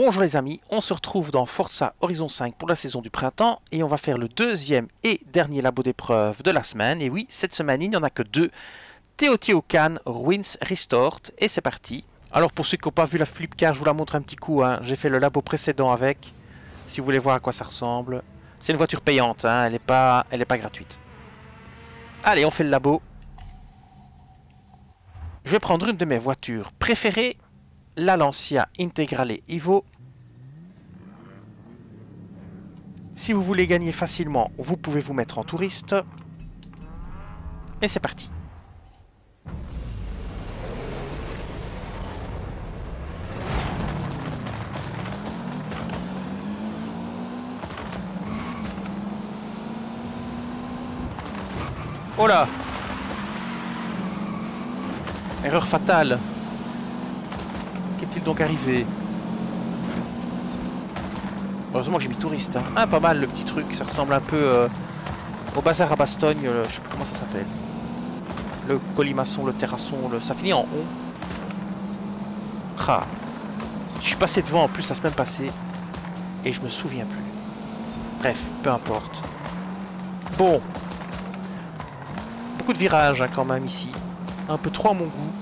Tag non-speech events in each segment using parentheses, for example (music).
Bonjour les amis, on se retrouve dans Forza Horizon 5 pour la saison du printemps et on va faire le deuxième et dernier labo d'épreuve de la semaine. Et oui, cette semaine il n'y en a que deux, Teotihuacan Ruins Restored et c'est parti. Alors pour ceux qui n'ont pas vu la flipcar, je vous la montre un petit coup, hein. j'ai fait le labo précédent avec, si vous voulez voir à quoi ça ressemble. C'est une voiture payante, hein. elle n'est pas, pas gratuite. Allez, on fait le labo. Je vais prendre une de mes voitures préférées la Lancia Integrale Evo. Si vous voulez gagner facilement, vous pouvez vous mettre en touriste. Et c'est parti. Oh là Erreur fatale Qu'est-il donc arrivé Heureusement que j'ai mis touriste. Hein. Ah, pas mal le petit truc. Ça ressemble un peu euh, au bazar à Bastogne. Euh, je sais plus comment ça s'appelle. Le colimaçon, le terrasson. Le... Ça finit en on. Ah. Je suis passé devant en plus la semaine passée. Et je me souviens plus. Bref, peu importe. Bon. Beaucoup de virages hein, quand même ici. Un peu trop à mon goût.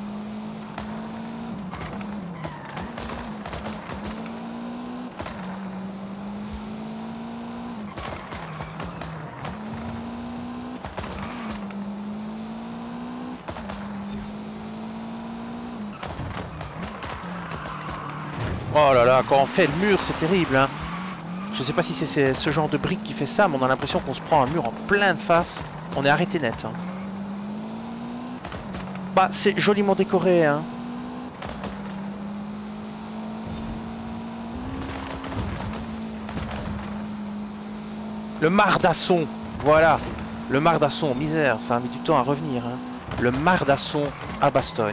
Oh là là, quand on fait le mur, c'est terrible. Hein. Je sais pas si c'est ce genre de brique qui fait ça, mais on a l'impression qu'on se prend un mur en pleine face. On est arrêté net. Hein. Bah, c'est joliment décoré. Hein. Le mardasson, voilà. Le mardasson, misère, ça a mis du temps à revenir. Hein. Le mardasson à Bastogne.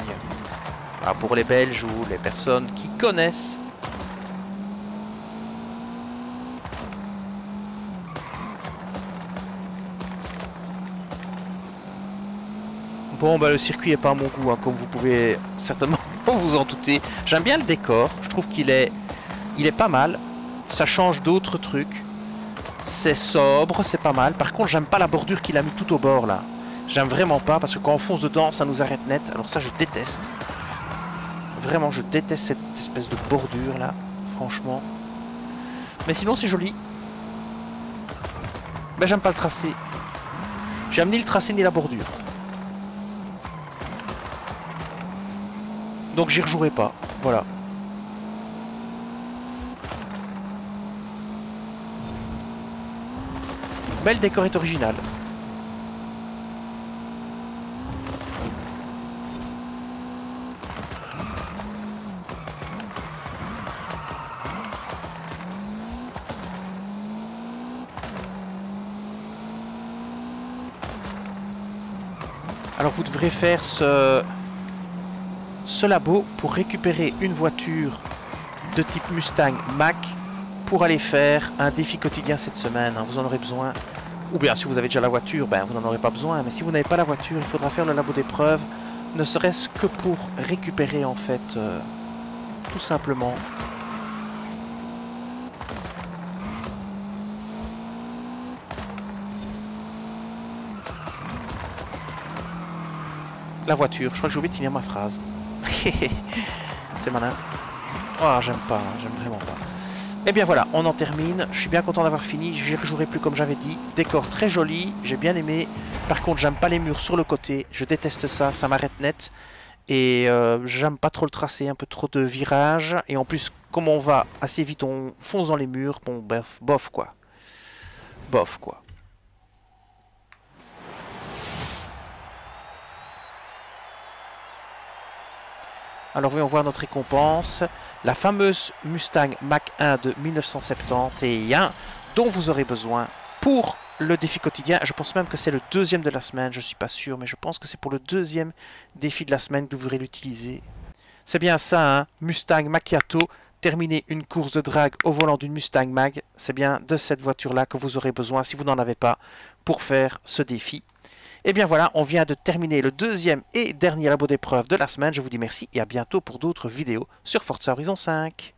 Ah, pour les Belges ou les personnes qui connaissent Bon, bah le circuit est pas à mon goût, hein, comme vous pouvez certainement (laughs) vous en douter. J'aime bien le décor, je trouve qu'il est, il est pas mal. Ça change d'autres trucs. C'est sobre, c'est pas mal. Par contre, j'aime pas la bordure qu'il a mis tout au bord là. J'aime vraiment pas parce que quand on fonce dedans, ça nous arrête net. Alors ça, je déteste. Vraiment, je déteste cette espèce de bordure là, franchement. Mais sinon, c'est joli. Mais j'aime pas le tracé. J'aime ni le tracé ni la bordure. Donc j'y rejouerai pas. Voilà. Belle décor est original. Alors vous devrez faire ce ce labo pour récupérer une voiture de type Mustang Mac pour aller faire un défi quotidien cette semaine. Hein. Vous en aurez besoin. Ou bien si vous avez déjà la voiture, ben, vous n'en aurez pas besoin. Mais si vous n'avez pas la voiture, il faudra faire le labo d'épreuve. Ne serait-ce que pour récupérer en fait euh, tout simplement la voiture. Je crois que j'ai oublié de finir ma phrase. (laughs) c'est malin. Oh, j'aime pas, j'aime vraiment pas. Et eh bien voilà, on en termine. Je suis bien content d'avoir fini. J'y rejouerai plus comme j'avais dit. Décor très joli, j'ai bien aimé. Par contre, j'aime pas les murs sur le côté. Je déteste ça, ça m'arrête net. Et euh, j'aime pas trop le tracé, un peu trop de virages. Et en plus, comme on va assez vite, on fonce dans les murs. Bon, bref, bof quoi. Bof quoi. Alors voyons voir notre récompense. La fameuse Mustang Mach 1 de 1971 dont vous aurez besoin pour le défi quotidien. Je pense même que c'est le deuxième de la semaine, je ne suis pas sûr, mais je pense que c'est pour le deuxième défi de la semaine que vous devrez l'utiliser. C'est bien ça, hein Mustang Macchiato, terminer une course de drague au volant d'une Mustang Mag. C'est bien de cette voiture-là que vous aurez besoin si vous n'en avez pas pour faire ce défi. Et eh bien voilà, on vient de terminer le deuxième et dernier labo d'épreuve de la semaine. Je vous dis merci et à bientôt pour d'autres vidéos sur Forza Horizon 5.